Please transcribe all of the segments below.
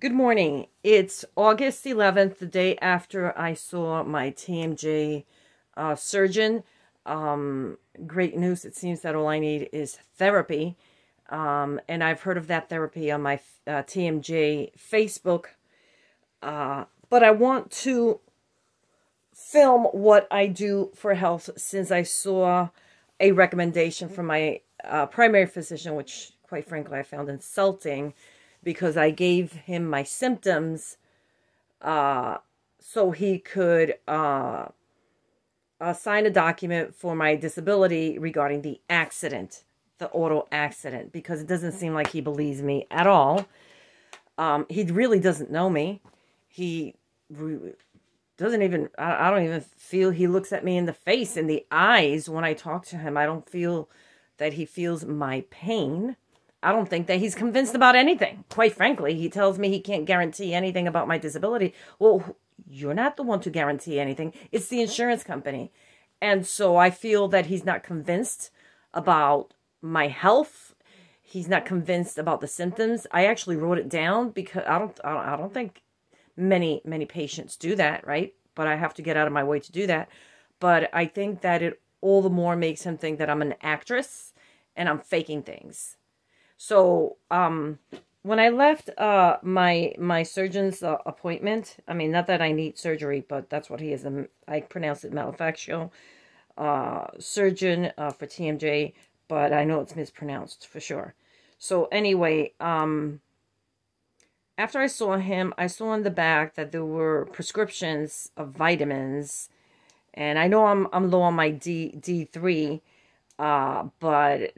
Good morning. It's August 11th, the day after I saw my TMJ uh, surgeon. Um, great news. It seems that all I need is therapy. Um, and I've heard of that therapy on my uh, TMJ Facebook. Uh, but I want to film what I do for health since I saw a recommendation from my uh, primary physician, which quite frankly I found insulting because I gave him my symptoms uh, so he could uh, uh, sign a document for my disability regarding the accident, the auto accident, because it doesn't seem like he believes me at all. Um, he really doesn't know me. He doesn't even, I, I don't even feel he looks at me in the face, in the eyes when I talk to him. I don't feel that he feels my pain. I don't think that he's convinced about anything. Quite frankly, he tells me he can't guarantee anything about my disability. Well, you're not the one to guarantee anything. It's the insurance company. And so I feel that he's not convinced about my health. He's not convinced about the symptoms. I actually wrote it down because I don't I don't think many many patients do that, right? But I have to get out of my way to do that. But I think that it all the more makes him think that I'm an actress and I'm faking things. So, um, when I left uh, my my surgeon's uh, appointment, I mean, not that I need surgery, but that's what he is. Um, I pronounce it malefactual uh, surgeon uh, for TMJ, but I know it's mispronounced for sure. So anyway, um, after I saw him, I saw in the back that there were prescriptions of vitamins, and I know I'm I'm low on my D D three, uh, but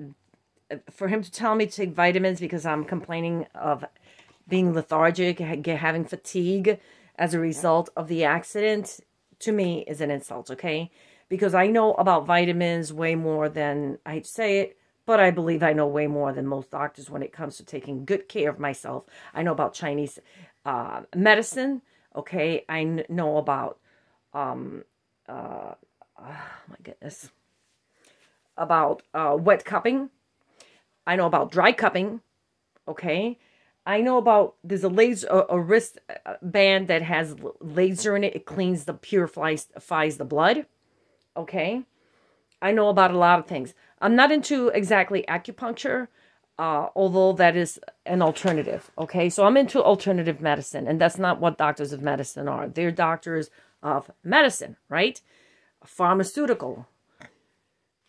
for him to tell me to take vitamins because I'm complaining of being lethargic, having fatigue as a result of the accident, to me is an insult, okay? Because I know about vitamins way more than I say it, but I believe I know way more than most doctors when it comes to taking good care of myself. I know about Chinese uh, medicine, okay? I know about, um, uh, oh my goodness, about uh, wet cupping, I know about dry cupping. Okay. I know about there's a laser a, a wrist uh, band that has laser in it. It cleans the purifies the blood. Okay. I know about a lot of things. I'm not into exactly acupuncture, uh, although that is an alternative. Okay, so I'm into alternative medicine, and that's not what doctors of medicine are. They're doctors of medicine, right? Pharmaceutical.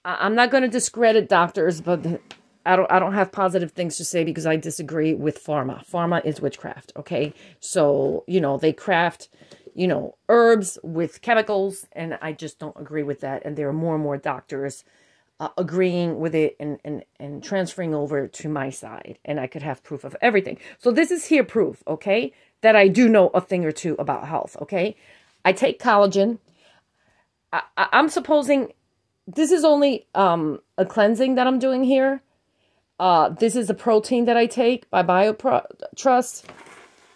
I'm not going to discredit doctors, but I don't I don't have positive things to say because I disagree with pharma. Pharma is witchcraft, okay? So, you know, they craft, you know, herbs with chemicals and I just don't agree with that and there are more and more doctors uh, agreeing with it and, and and transferring over to my side and I could have proof of everything. So this is here proof, okay? That I do know a thing or two about health, okay? I take collagen. I, I, I'm supposing this is only um a cleansing that I'm doing here uh, this is a protein that I take by BioTrust,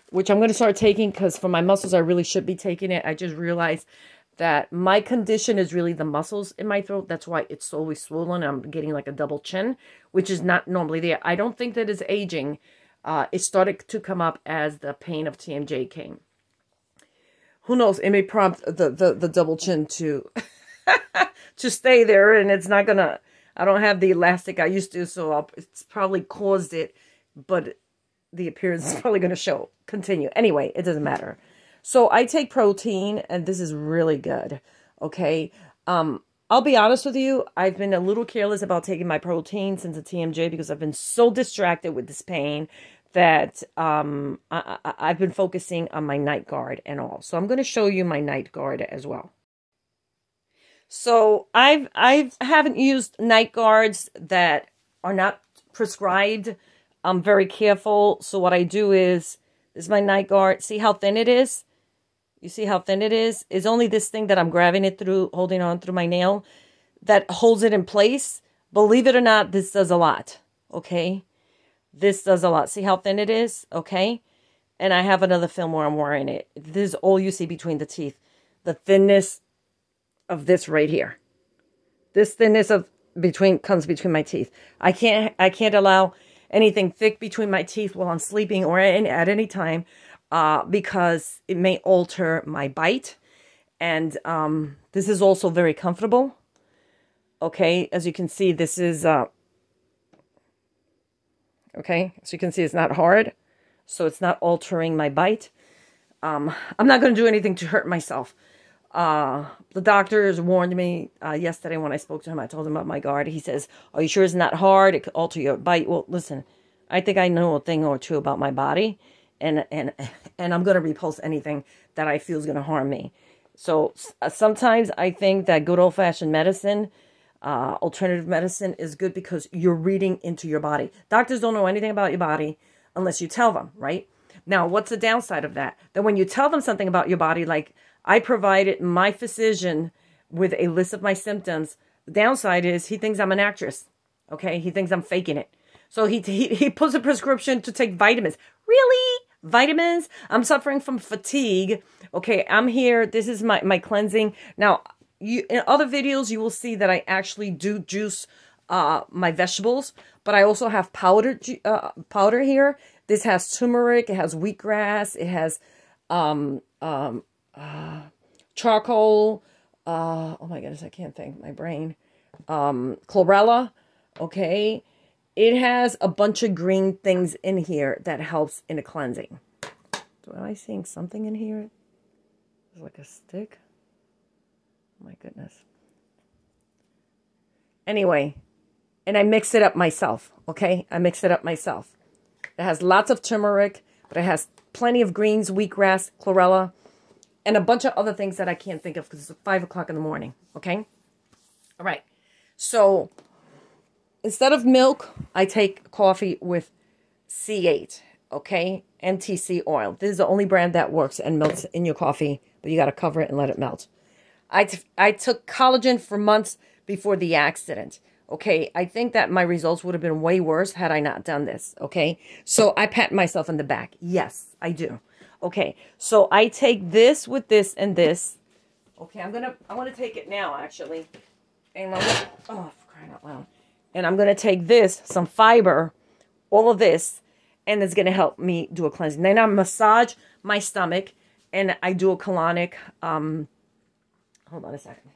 which I'm going to start taking because for my muscles, I really should be taking it. I just realized that my condition is really the muscles in my throat. That's why it's always swollen. I'm getting like a double chin, which is not normally there. I don't think that is aging. Uh, it started to come up as the pain of TMJ came. Who knows? It may prompt the, the, the double chin to, to stay there and it's not going to I don't have the elastic I used to, so I'll, it's probably caused it, but the appearance is probably going to show. Continue. Anyway, it doesn't matter. So I take protein, and this is really good. Okay. Um, I'll be honest with you. I've been a little careless about taking my protein since the TMJ because I've been so distracted with this pain that um, I, have been focusing on my night guard and all. So I'm going to show you my night guard as well. So I've I've haven't used night guards that are not prescribed. I'm very careful. So what I do is this is my night guard. See how thin it is? You see how thin it is? It's only this thing that I'm grabbing it through, holding on through my nail that holds it in place. Believe it or not, this does a lot. Okay? This does a lot. See how thin it is? Okay? And I have another film where I'm wearing it. This is all you see between the teeth. The thinness of this right here. This thinness of between comes between my teeth. I can't I can't allow anything thick between my teeth while I'm sleeping or at any time uh, because it may alter my bite. And um, this is also very comfortable. Okay, as you can see, this is, uh, okay, as you can see, it's not hard. So it's not altering my bite. Um, I'm not going to do anything to hurt myself. Uh, the doctors warned me uh, yesterday when I spoke to him. I told him about my guard. He says, Are you sure it's not hard? It could alter your bite. Well, listen, I think I know a thing or two about my body, and and and I'm going to repulse anything that I feel is going to harm me. So uh, sometimes I think that good old fashioned medicine, uh, alternative medicine, is good because you're reading into your body. Doctors don't know anything about your body unless you tell them, right? Now, what's the downside of that? That when you tell them something about your body, like I provided my physician with a list of my symptoms. The downside is he thinks I'm an actress. Okay, he thinks I'm faking it. So he he, he puts a prescription to take vitamins. Really? Vitamins? I'm suffering from fatigue. Okay, I'm here. This is my my cleansing. Now, you in other videos you will see that I actually do juice uh my vegetables, but I also have powder uh, powder here. This has turmeric, it has wheatgrass, it has um um uh, charcoal. Uh, oh my goodness, I can't think. My brain. Um, chlorella. Okay. It has a bunch of green things in here that helps in a cleansing. Am I seeing something in here? It's like a stick. Oh my goodness. Anyway, and I mix it up myself, okay? I mix it up myself. It has lots of turmeric, but it has plenty of greens, wheatgrass, chlorella, and a bunch of other things that I can't think of because it's 5 o'clock in the morning, okay? All right. So instead of milk, I take coffee with C8, okay? MTC oil. This is the only brand that works and melts in your coffee, but you got to cover it and let it melt. I, I took collagen for months before the accident. Okay, I think that my results would have been way worse had I not done this. Okay, so I pat myself in the back. Yes, I do. Okay, so I take this with this and this. Okay, I'm gonna, I want to take it now, actually. And I'm gonna, oh, crying out loud. And I'm gonna take this, some fiber, all of this, and it's gonna help me do a cleansing. Then I massage my stomach, and I do a colonic, um, hold on a second.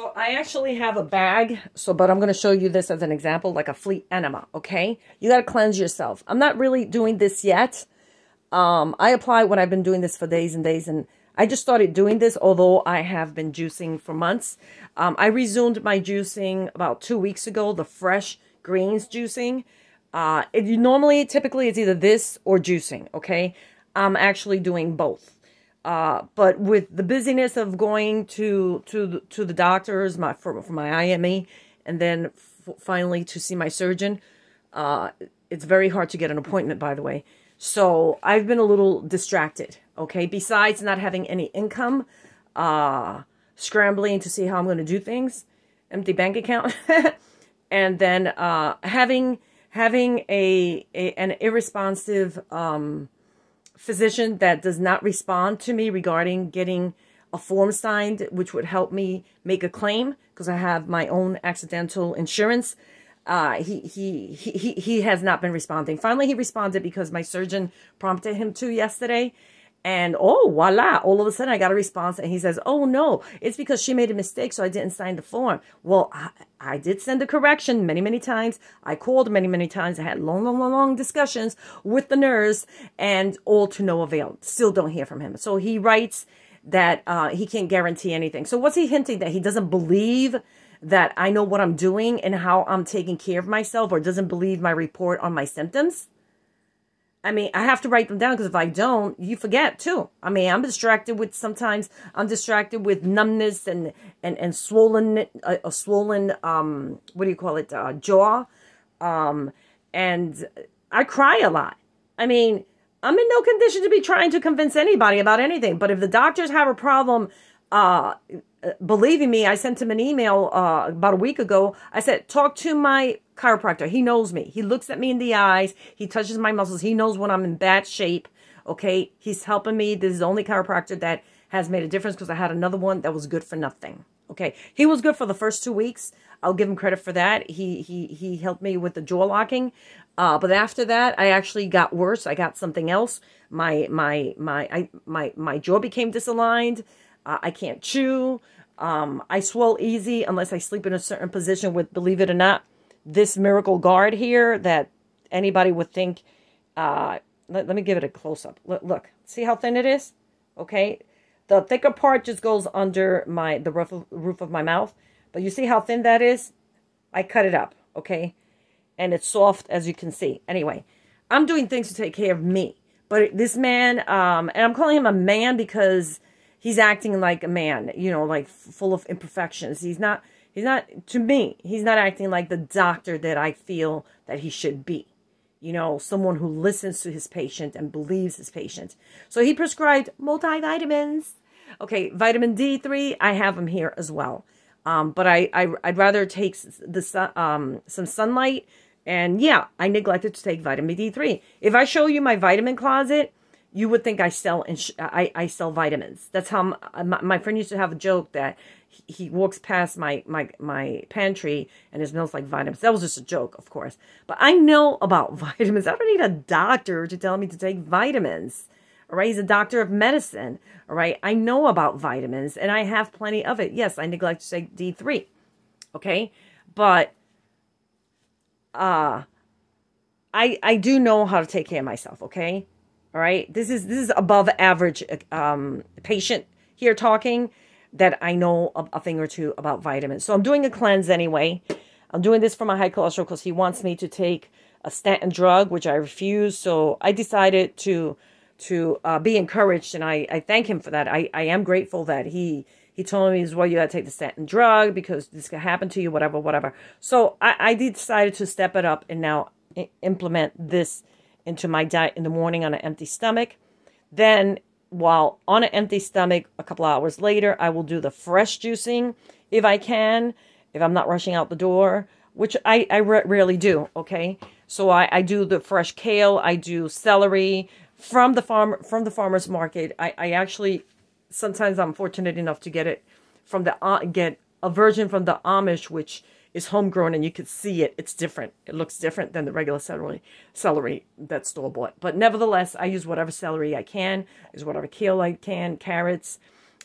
So I actually have a bag, so but I'm going to show you this as an example, like a fleet enema, okay? You got to cleanse yourself. I'm not really doing this yet. Um, I apply when I've been doing this for days and days, and I just started doing this, although I have been juicing for months. Um, I resumed my juicing about two weeks ago, the fresh greens juicing. Uh, it, normally, typically, it's either this or juicing, okay? I'm actually doing both. Uh, but with the busyness of going to to the, to the doctors, my for, for my IME, and then finally to see my surgeon, uh, it's very hard to get an appointment. By the way, so I've been a little distracted. Okay, besides not having any income, uh, scrambling to see how I'm going to do things, empty bank account, and then uh, having having a, a an irresponsive um physician that does not respond to me regarding getting a form signed, which would help me make a claim because I have my own accidental insurance. Uh, he, he, he, he has not been responding. Finally, he responded because my surgeon prompted him to yesterday. And oh, voila, all of a sudden I got a response and he says, oh no, it's because she made a mistake, so I didn't sign the form. Well, I, I did send a correction many, many times. I called many, many times. I had long, long, long, long discussions with the nurse and all to no avail. Still don't hear from him. So he writes that uh, he can't guarantee anything. So what's he hinting that he doesn't believe that I know what I'm doing and how I'm taking care of myself or doesn't believe my report on my symptoms? I mean, I have to write them down because if I don't, you forget too. I mean, I'm distracted with sometimes I'm distracted with numbness and and and swollen uh, a swollen um what do you call it uh, jaw, um and I cry a lot. I mean, I'm in no condition to be trying to convince anybody about anything. But if the doctors have a problem uh, believing me, I sent him an email uh, about a week ago. I said, talk to my chiropractor. He knows me. He looks at me in the eyes. He touches my muscles. He knows when I'm in bad shape. Okay. He's helping me. This is the only chiropractor that has made a difference because I had another one that was good for nothing. Okay. He was good for the first two weeks. I'll give him credit for that. He he he helped me with the jaw locking. Uh, but after that, I actually got worse. I got something else. My my my I, my my jaw became disaligned. Uh, I can't chew. Um, I swell easy unless I sleep in a certain position with, believe it or not, this miracle guard here that anybody would think. Uh, let, let me give it a close up. Look, look, see how thin it is? Okay. The thicker part just goes under my the roof of, roof of my mouth. But you see how thin that is? I cut it up, okay? And it's soft, as you can see. Anyway, I'm doing things to take care of me. But this man, um, and I'm calling him a man because he's acting like a man, you know, like full of imperfections. He's not, he's not, to me, he's not acting like the doctor that I feel that he should be. You know, someone who listens to his patient and believes his patient. So he prescribed multivitamins. Okay, vitamin D3, I have them here as well. Um, but I, I, would rather take the sun, um, some sunlight. And yeah, I neglected to take vitamin D3. If I show you my vitamin closet, you would think I sell I, I sell vitamins. That's how my, my, friend used to have a joke that he, walks past my, my, my pantry and it smells like vitamins. That was just a joke, of course. But I know about vitamins. I don't need a doctor to tell me to take vitamins. All right. He's a doctor of medicine. All right. I know about vitamins and I have plenty of it. Yes, I neglect to take D3. Okay. But uh I I do know how to take care of myself, okay? All right. This is this is above average um patient here talking that I know a, a thing or two about vitamins. So I'm doing a cleanse anyway. I'm doing this for my high cholesterol because he wants me to take a statin drug, which I refuse. So I decided to to uh, be encouraged, and I, I thank him for that. I, I am grateful that he he told me, well, you got to take the statin drug because this could happen to you, whatever, whatever. So I, I decided to step it up and now implement this into my diet in the morning on an empty stomach. Then, while on an empty stomach, a couple hours later, I will do the fresh juicing if I can, if I'm not rushing out the door, which I, I rarely do, okay? So I, I do the fresh kale, I do celery, from the farm from the farmers market. I, I actually sometimes I'm fortunate enough to get it from the uh, get a version from the Amish, which is homegrown and you can see it. It's different. It looks different than the regular celery celery that's store bought. But nevertheless, I use whatever celery I can, use whatever kale I can, carrots,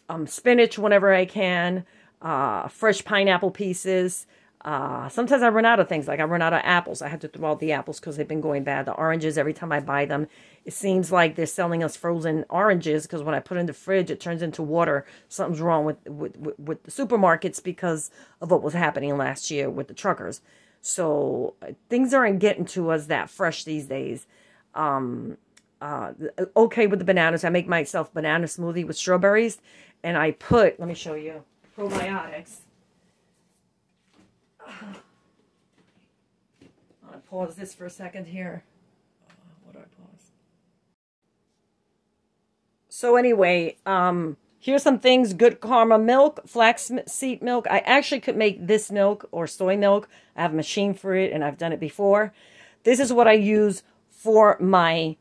um, spinach whenever I can, uh, fresh pineapple pieces, uh, sometimes I run out of things. Like I run out of apples. I had to throw out the apples because they've been going bad. The oranges, every time I buy them, it seems like they're selling us frozen oranges because when I put in the fridge, it turns into water. Something's wrong with, with, with, with the supermarkets because of what was happening last year with the truckers. So uh, things aren't getting to us that fresh these days. Um, uh, okay with the bananas. I make myself banana smoothie with strawberries and I put, let me show you, probiotics I'll pause this for a second here. Uh, what do I pause? So anyway, um, here's some things. Good Karma milk, flaxseed milk. I actually could make this milk or soy milk. I have a machine for it and I've done it before. This is what I use for my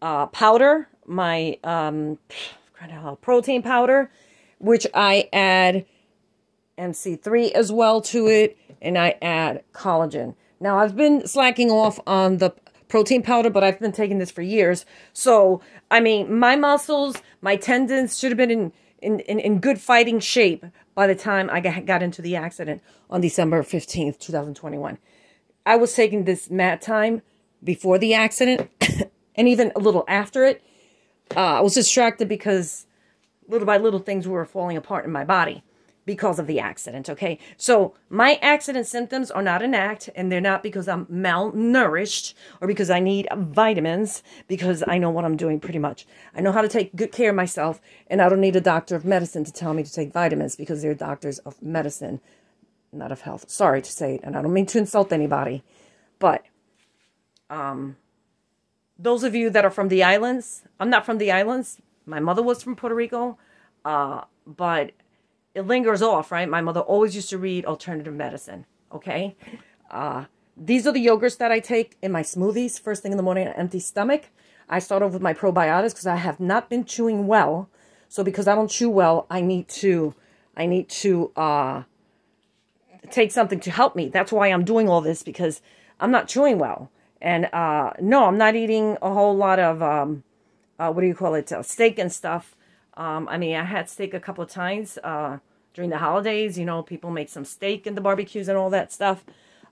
uh, powder, my um, protein powder, which I add MCT as well to it, and I add collagen. Now, I've been slacking off on the protein powder, but I've been taking this for years. So, I mean, my muscles, my tendons should have been in, in, in, in good fighting shape by the time I got into the accident on December 15th, 2021. I was taking this mat time before the accident and even a little after it. Uh, I was distracted because little by little things were falling apart in my body because of the accident, okay? So my accident symptoms are not an act, and they're not because I'm malnourished or because I need vitamins, because I know what I'm doing pretty much. I know how to take good care of myself, and I don't need a doctor of medicine to tell me to take vitamins because they're doctors of medicine, not of health. Sorry to say it, and I don't mean to insult anybody, but um, those of you that are from the islands, I'm not from the islands. My mother was from Puerto Rico, uh, but it lingers off, right? My mother always used to read alternative medicine, okay? Uh, these are the yogurts that I take in my smoothies first thing in the morning an empty stomach. I start off with my probiotics because I have not been chewing well. So because I don't chew well, I need to, I need to uh, take something to help me. That's why I'm doing all this because I'm not chewing well. And uh, no, I'm not eating a whole lot of, um, uh, what do you call it, uh, steak and stuff. Um, I mean, I had steak a couple of times uh, during the holidays. You know, people make some steak in the barbecues and all that stuff.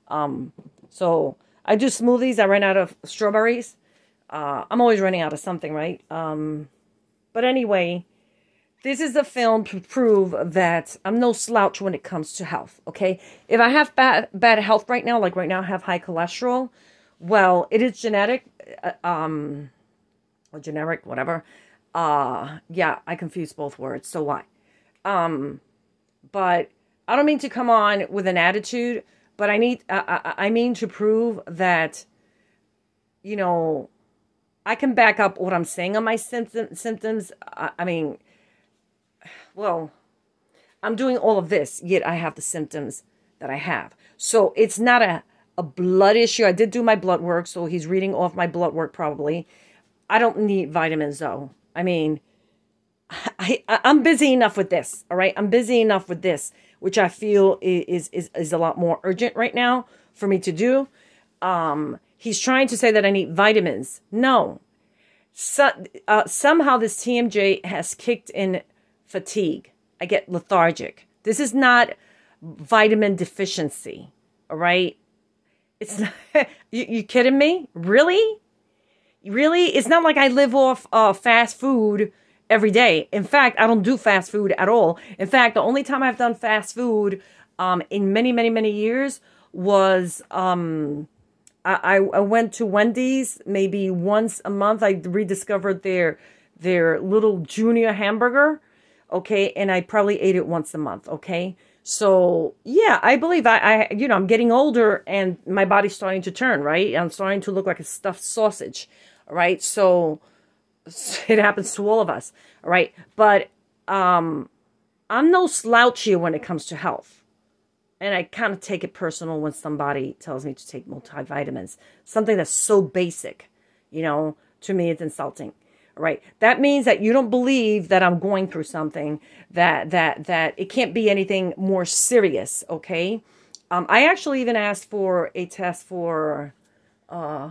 Um, so I do smoothies. I ran out of strawberries. Uh, I'm always running out of something, right? Um, but anyway, this is a film to prove that I'm no slouch when it comes to health, okay? If I have bad, bad health right now, like right now I have high cholesterol, well, it is genetic, uh, um, or generic, whatever. Uh, yeah, I confuse both words, so why? Um, but I don't mean to come on with an attitude, but I need, I, I mean to prove that, you know, I can back up what I'm saying on my symptom, symptoms. I, I mean, well, I'm doing all of this, yet I have the symptoms that I have. So it's not a, a blood issue. I did do my blood work, so he's reading off my blood work probably. I don't need vitamins though. I mean, I, I'm busy enough with this. All right. I'm busy enough with this, which I feel is, is, is a lot more urgent right now for me to do. Um, he's trying to say that I need vitamins. No. So, uh, somehow this TMJ has kicked in fatigue. I get lethargic. This is not vitamin deficiency. All right. It's not, you, you kidding me? Really? Really? It's not like I live off uh, fast food every day. In fact, I don't do fast food at all. In fact, the only time I've done fast food um, in many, many, many years was um, I, I went to Wendy's maybe once a month. I rediscovered their their little junior hamburger, okay, and I probably ate it once a month, okay. So yeah, I believe I, I you know I'm getting older and my body's starting to turn right. I'm starting to look like a stuffed sausage, right? So it happens to all of us, right? But um, I'm no slouchy when it comes to health and I kind of take it personal when somebody tells me to take multivitamins. Something that's so basic, you know, to me it's insulting. Right. That means that you don't believe that I'm going through something that that that it can't be anything more serious, okay? Um, I actually even asked for a test for uh,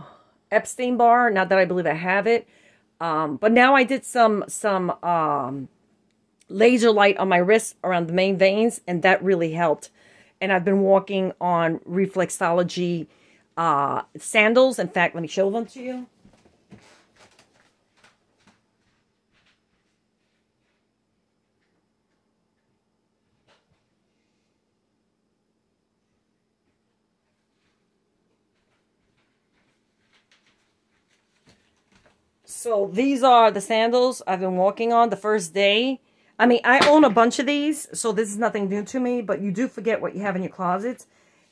Epstein Barr. Not that I believe I have it, um, but now I did some some um, laser light on my wrist around the main veins, and that really helped and I've been walking on reflexology uh, sandals. In fact, let me show them to you. So these are the sandals I've been walking on the first day I mean, I own a bunch of these, so this is nothing new to me, but you do forget what you have in your closet.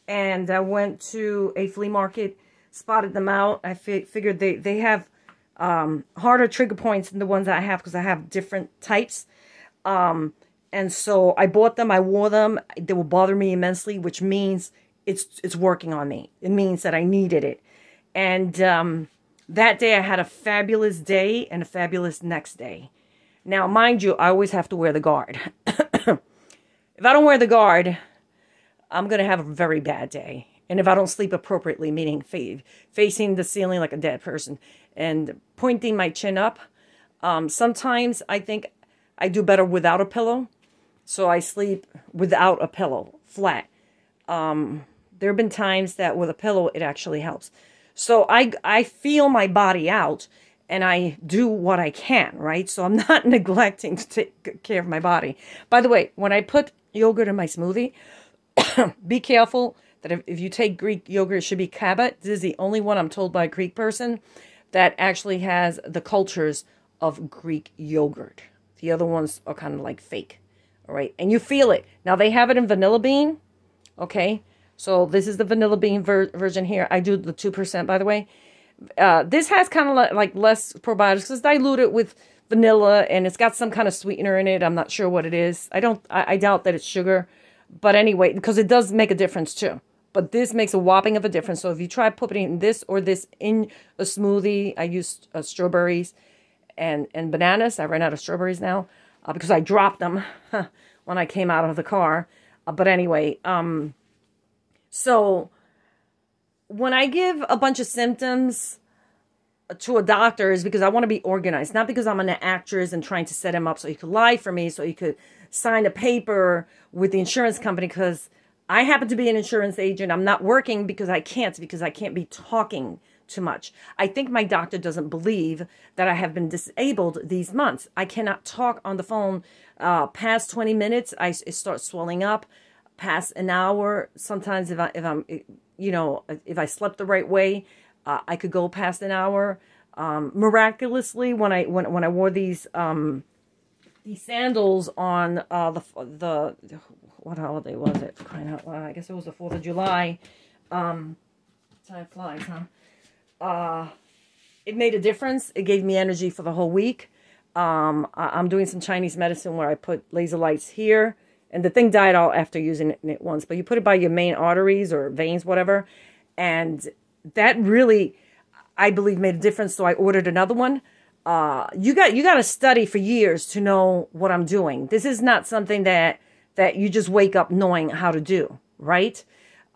And I went to a flea market, spotted them out. I fi figured they, they have um, harder trigger points than the ones I have because I have different types. Um, and so I bought them, I wore them. They will bother me immensely, which means it's it's working on me. It means that I needed it. And um, that day I had a fabulous day and a fabulous next day. Now, mind you, I always have to wear the guard. if I don't wear the guard, I'm going to have a very bad day. And if I don't sleep appropriately, meaning fa facing the ceiling like a dead person and pointing my chin up, um, sometimes I think I do better without a pillow. So I sleep without a pillow, flat. Um, there have been times that with a pillow, it actually helps. So I, I feel my body out and I do what I can, right? So I'm not neglecting to take care of my body. By the way, when I put yogurt in my smoothie, be careful that if, if you take Greek yogurt, it should be Cabot. This is the only one I'm told by a Greek person that actually has the cultures of Greek yogurt. The other ones are kind of like fake, all right? And you feel it. Now, they have it in vanilla bean, okay? So this is the vanilla bean ver version here. I do the 2%, by the way. Uh, this has kind of like less probiotics. It's diluted with vanilla and it's got some kind of sweetener in it. I'm not sure what it is. I don't, I, I doubt that it's sugar. But anyway, because it does make a difference too. But this makes a whopping of a difference. So if you try putting this or this in a smoothie, I used uh, strawberries and, and bananas. I ran out of strawberries now uh, because I dropped them when I came out of the car. Uh, but anyway, um, so when I give a bunch of symptoms to a doctor is because I want to be organized, not because I'm an actress and trying to set him up so he could lie for me, so he could sign a paper with the insurance company because I happen to be an insurance agent. I'm not working because I can't, because I can't be talking too much. I think my doctor doesn't believe that I have been disabled these months. I cannot talk on the phone uh, past 20 minutes. I start swelling up past an hour. Sometimes if I if I'm you know if I slept the right way, uh, I could go past an hour. Um, miraculously, when I when when I wore these um, these sandals on uh, the the what holiday was it? Crying out loud! I guess it was the Fourth of July. Um, time flies, huh? Uh, it made a difference. It gave me energy for the whole week. Um, I, am doing some Chinese medicine where I put laser lights here, and the thing died all after using it once. But you put it by your main arteries or veins, whatever, and that really, I believe, made a difference. So I ordered another one. Uh, you got you got to study for years to know what I'm doing. This is not something that that you just wake up knowing how to do, right?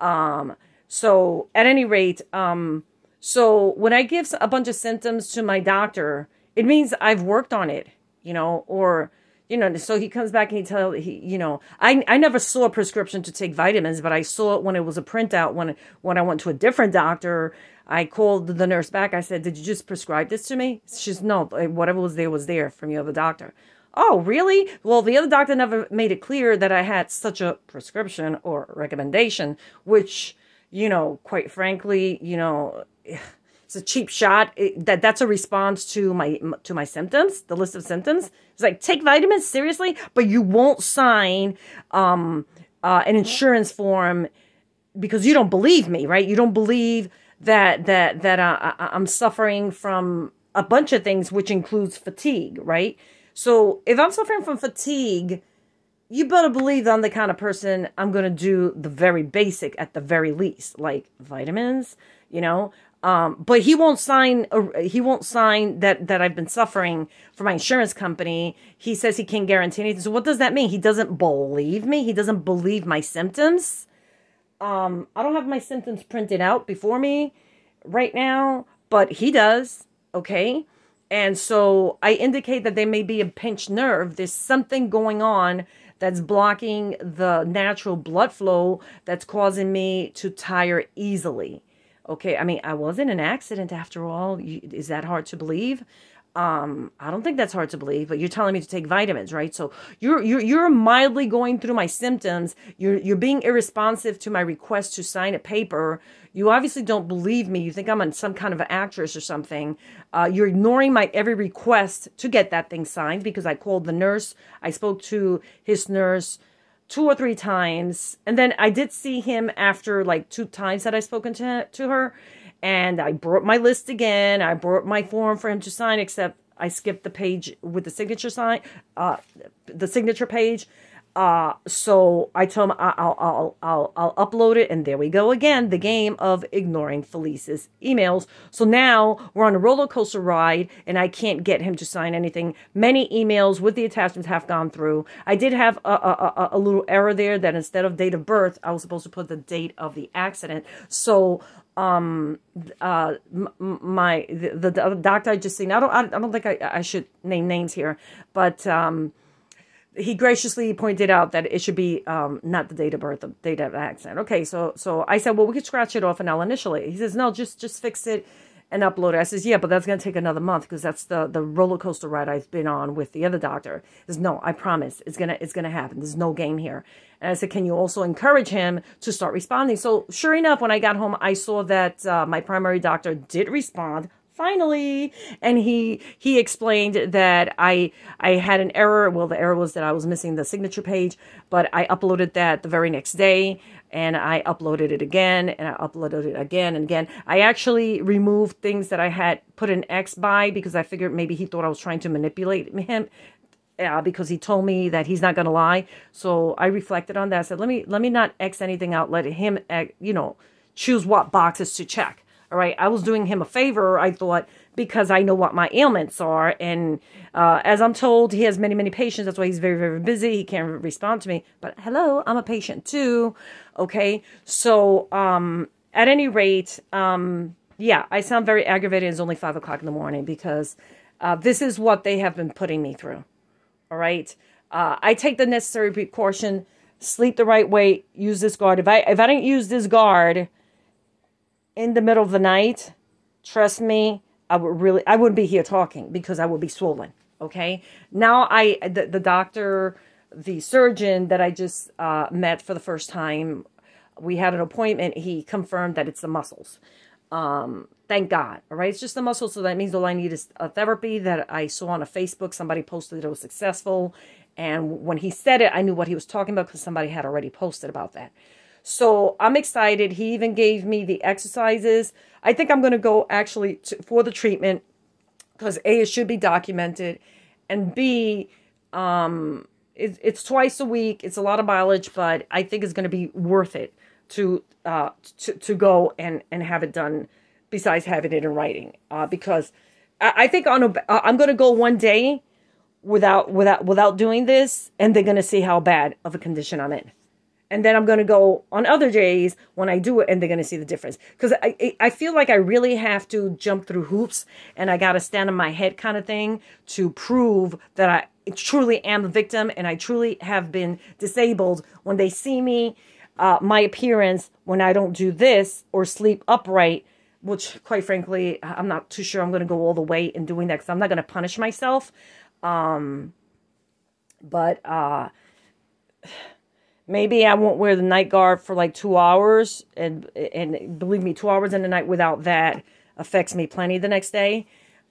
Um, so at any rate, um, so when I give a bunch of symptoms to my doctor, it means I've worked on it, you know, or you know, so he comes back and he tell he, you know, I I never saw a prescription to take vitamins, but I saw it when it was a printout when when I went to a different doctor. I called the nurse back. I said, "Did you just prescribe this to me?" She's no, eh, whatever was there was there from the other doctor. Oh, really? Well, the other doctor never made it clear that I had such a prescription or recommendation, which, you know, quite frankly, you know, it's a cheap shot. It, that that's a response to my to my symptoms, the list of symptoms. It's like take vitamins seriously, but you won't sign um, uh, an insurance form because you don't believe me, right? You don't believe that that that uh, I'm suffering from a bunch of things, which includes fatigue, right? So if I'm suffering from fatigue, you better believe I'm the kind of person I'm going to do the very basic at the very least, like vitamins, you know, um, but he won't sign. A, he won't sign that that I've been suffering for my insurance company. He says he can't guarantee anything. So what does that mean? He doesn't believe me. He doesn't believe my symptoms. Um, I don't have my symptoms printed out before me right now, but he does. Okay. And so I indicate that there may be a pinched nerve. There's something going on that's blocking the natural blood flow that's causing me to tire easily. Okay, I mean, I was in an accident after all. Is that hard to believe? Um, I don't think that's hard to believe, but you're telling me to take vitamins, right? So you're you're you're mildly going through my symptoms. You're you're being irresponsive to my request to sign a paper. You obviously don't believe me. You think I'm some kind of an actress or something. Uh, you're ignoring my every request to get that thing signed because I called the nurse. I spoke to his nurse two or three times. And then I did see him after like two times that I spoken to, to her. And I brought my list again. I brought my form for him to sign, except I skipped the page with the signature sign, uh, the signature page. Uh, so I told him I'll, I'll, I'll, I'll upload it. And there we go again, the game of ignoring Felice's emails. So now we're on a roller coaster ride and I can't get him to sign anything. Many emails with the attachments have gone through. I did have a, a, a, a little error there that instead of date of birth, I was supposed to put the date of the accident. So um uh my the, the, doctor I just seen I don't I, I don't think I, I should name names here but um he graciously pointed out that it should be um, not the date of birth, the date of accident. Okay, so so I said, well, we could scratch it off and I'll. He says, no, just just fix it and upload it. I says, yeah, but that's going to take another month because that's the the roller coaster ride I've been on with the other doctor. He says, no, I promise, it's gonna it's gonna happen. There's no game here. And I said, can you also encourage him to start responding? So sure enough, when I got home, I saw that uh, my primary doctor did respond finally and he he explained that i i had an error. Well the error was that i was missing the signature page but i uploaded that the very next day and i uploaded it again and i uploaded it again and again. I actually removed things that i had put an x by because i figured maybe he thought i was trying to manipulate him uh, because he told me that he's not going to lie. So i reflected on that. I said let me let me not x anything out. Let him uh, you know choose what boxes to check all right. I was doing him a favor, I thought, because I know what my ailments are. And uh, as I'm told, he has many, many patients. That's why he's very, very busy. He can't respond to me. But hello, I'm a patient too. Okay. So, um, at any rate, um, yeah, I sound very aggravated. It's only five o'clock in the morning because uh, this is what they have been putting me through. All right. Uh, I take the necessary precaution, sleep the right way, use this guard. If I if I didn't use this guard, in the middle of the night, trust me, I would really, I wouldn't be here talking because I would be swollen. Okay. Now I, the, the doctor, the surgeon that I just uh, met for the first time, we had an appointment. He confirmed that it's the muscles. Um, thank God. All right. It's just the muscles. So that means all I need is a therapy that I saw on a Facebook. Somebody posted it was successful. And when he said it, I knew what he was talking about because somebody had already posted about that. So I'm excited. He even gave me the exercises. I think I'm going to go actually to, for the treatment because A, it should be documented, and B, um, it, it's twice a week. It's a lot of mileage, but I think it's going to be worth it to uh, to to go and and have it done. Besides having it in writing, uh, because I, I think on a, I'm going to go one day without without without doing this, and they're going to see how bad of a condition I'm in and then I'm going to go on other days when I do it and they're going to see the difference. Because I, I feel like I really have to jump through hoops and I got to stand on my head kind of thing to prove that I truly am the victim and I truly have been disabled. When they see me, uh, my appearance, when I don't do this or sleep upright, which quite frankly, I'm not too sure I'm going to go all the way in doing that because I'm not going to punish myself. Um, but, uh, maybe I won't wear the night guard for like two hours, and and believe me, two hours in the night without that affects me plenty the next day.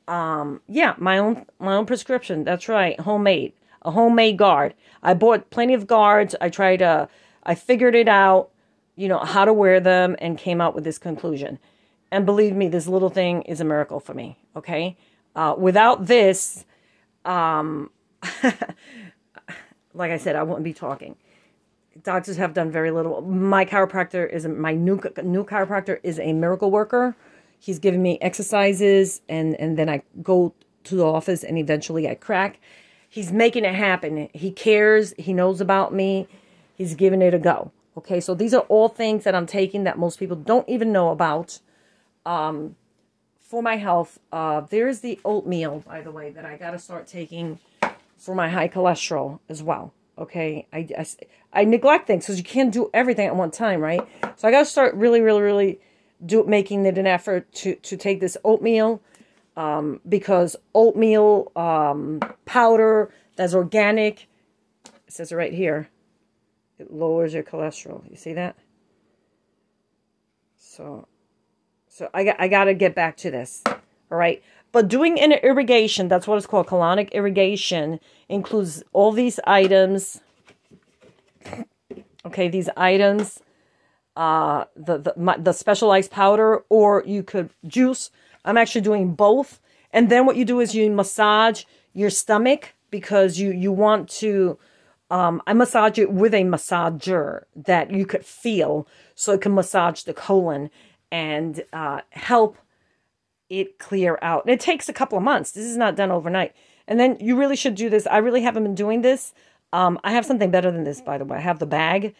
Um, yeah, my own my own prescription. That's right, homemade, a homemade guard. I bought plenty of guards. I tried to, I figured it out, you know, how to wear them, and came out with this conclusion. And believe me, this little thing is a miracle for me. Okay, uh, without this, um, like I said, I wouldn't be talking doctors have done very little. My chiropractor is a, my new new chiropractor is a miracle worker. He's giving me exercises, and and then I go to the office, and eventually I crack. He's making it happen. He cares. He knows about me. He's giving it a go. Okay, so these are all things that I'm taking that most people don't even know about. Um, for my health, uh, there's the oatmeal, by the way, that I got to start taking for my high cholesterol as well. Okay, I, I, I neglect things because you can't do everything at one time, right? So I got to start really, really, really do making it an effort to to take this oatmeal um, because oatmeal um, powder that's organic. It says it right here. It lowers your cholesterol. You see that? So, so I I got to get back to this. All right. But doing an irrigation, that's what it's called, colonic irrigation, includes all these items. Okay, these items, uh, the, the, my, the specialized powder, or you could juice. I'm actually doing both. And then what you do is you massage your stomach because you, you want to, um, I massage it with a massager that you could feel so it can massage the colon and uh, help it clear out. And it takes a couple of months. This is not done overnight. And then you really should do this. I really haven't been doing this. Um, I have something better than this, by the way. I have the bag.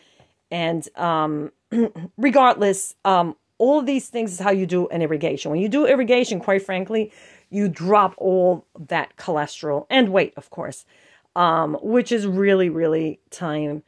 And um, regardless, um, all of these things is how you do an irrigation. When you do irrigation, quite frankly, you drop all that cholesterol and weight, of course, um, which is really, really time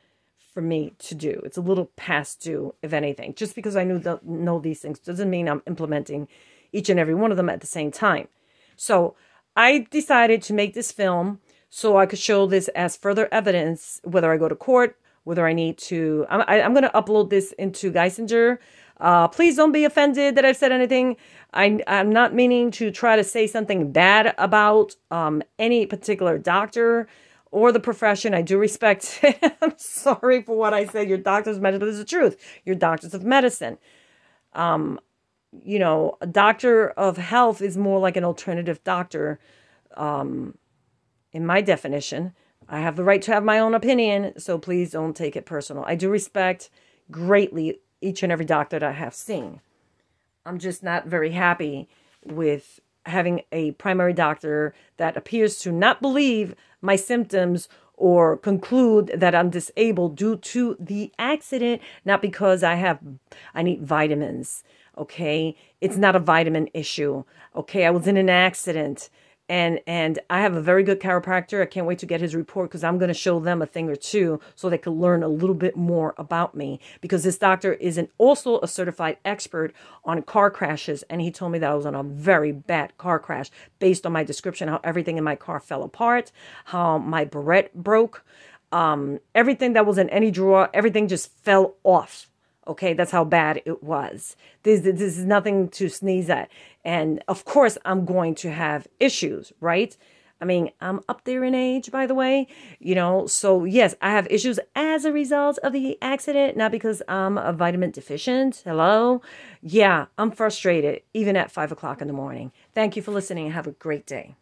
for me to do. It's a little past due, if anything. Just because I knew the, know these things doesn't mean I'm implementing each and every one of them at the same time. So I decided to make this film so I could show this as further evidence, whether I go to court, whether I need to, I'm, I, am going to upload this into Geisinger. Uh, please don't be offended that I've said anything. I, I'm not meaning to try to say something bad about um, any particular doctor or the profession. I do respect. I'm sorry for what I said. Your doctor's medicine is the truth. Your doctors of medicine. Um, you know, a doctor of health is more like an alternative doctor. Um, in my definition, I have the right to have my own opinion, so please don't take it personal. I do respect greatly each and every doctor that I have seen. I'm just not very happy with having a primary doctor that appears to not believe my symptoms or conclude that I'm disabled due to the accident, not because I have I need vitamins. Okay, it's not a vitamin issue. Okay, I was in an accident and and I have a very good chiropractor. I can't wait to get his report because I'm going to show them a thing or two so they can learn a little bit more about me. Because this doctor is an, also a certified expert on car crashes, and he told me that I was on a very bad car crash based on my description, how everything in my car fell apart, how my barrette broke, um, everything that was in any drawer, everything just fell off Okay, that's how bad it was. This, this is nothing to sneeze at. And of course, I'm going to have issues, right? I mean, I'm up there in age, by the way, you know, so yes, I have issues as a result of the accident, not because I'm a vitamin deficient. Hello? Yeah, I'm frustrated, even at five o'clock in the morning. Thank you for listening have a great day.